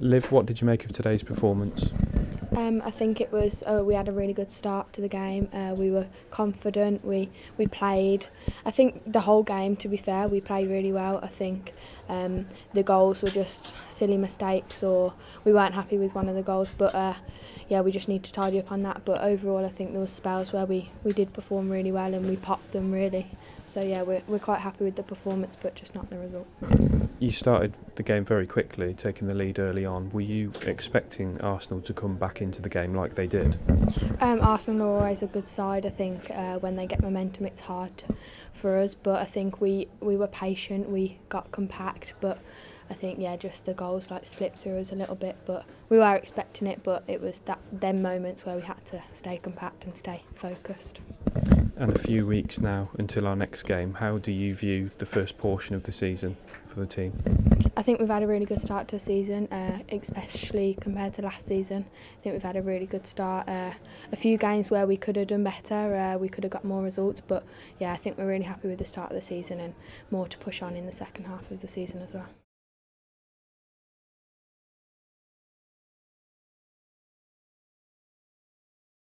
Liv, what did you make of today's performance? Um, I think it was uh, we had a really good start to the game. Uh, we were confident. We we played. I think the whole game, to be fair, we played really well. I think um, the goals were just silly mistakes, or we weren't happy with one of the goals. But uh, yeah, we just need to tidy up on that. But overall, I think there was spells where we, we did perform really well and we popped them really. So yeah, we're, we're quite happy with the performance, but just not the result. You started the game very quickly, taking the lead early on. Were you expecting Arsenal to come back into the game like they did? Um, Arsenal are always a good side. I think uh, when they get momentum, it's hard for us. But I think we, we were patient, we got compact, but I think yeah, just the goals like slipped through us a little bit, but we were expecting it. But it was that them moments where we had to stay compact and stay focused. and a few weeks now until our next game, how do you view the first portion of the season for the team? I think we've had a really good start to the season, uh, especially compared to last season. I think we've had a really good start. Uh, a few games where we could have done better, uh, we could have got more results, but yeah, I think we're really happy with the start of the season and more to push on in the second half of the season as well.